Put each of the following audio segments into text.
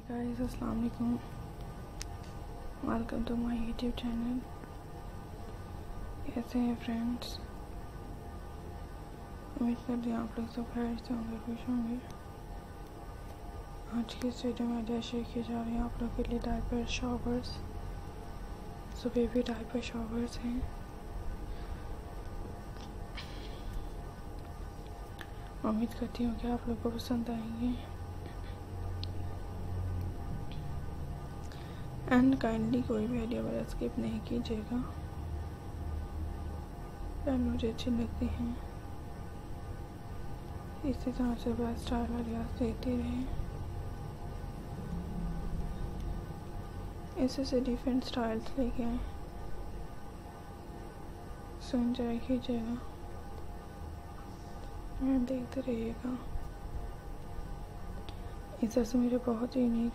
हाय guys अस्सलाम वालेकुम welcome to my YouTube channel कैसे हैं फ्रेंड्स उम्मीद करती हूँ आप लोग सब खैर से होंगे, खुश होंगे। आज की इस वीडियो में आइडिया शेयर की जा रहे है आप लोग के लिए diaper showers so baby diaper showers हैं। उम्मीद करती हूँ कि आप लोग को पसंद आएँगे। एंड काइंडली कोई भी आइडिया वाला स्किप नहीं कीजिएगा। एंड मुझे अच्छी लगती हैं। इसी तरह से बेस्ट स्टाइल आइडियाज़ देते रहे। इसी से डिफरेंट स्टाइल्स लेके आए। सो एंजॉय कीजिएगा। एंड देखते रहिएगा। इस तरह से मेरे बहुत यूनिक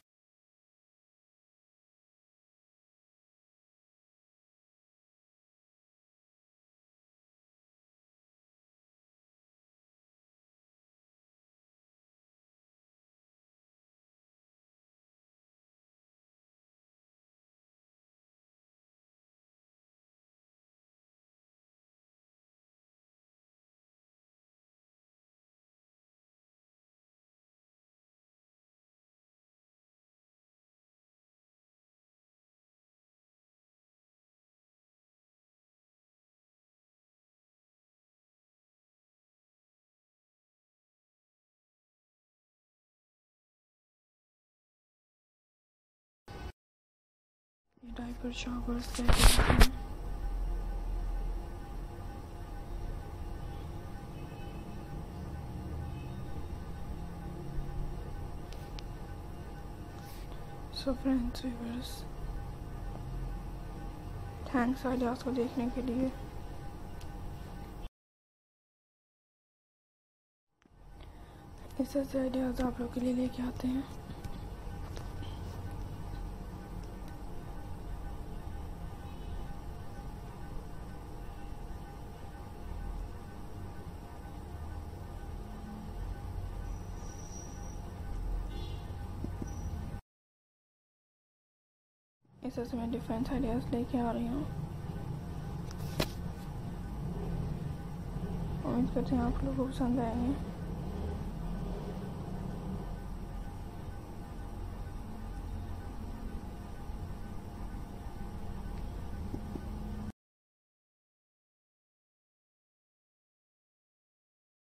डायपर शॉवर्स कहते so friends viewers thanks ideas को देखने के लिए। इस ऐसे आइडियाज़ आप लोग के लिए लेके आते हैं। इस इसमें डिफरेंट आइडियाज़ लेके आ रही हूँ। उम्मीद करते हैं आप लोगों को पसंद आएँगे।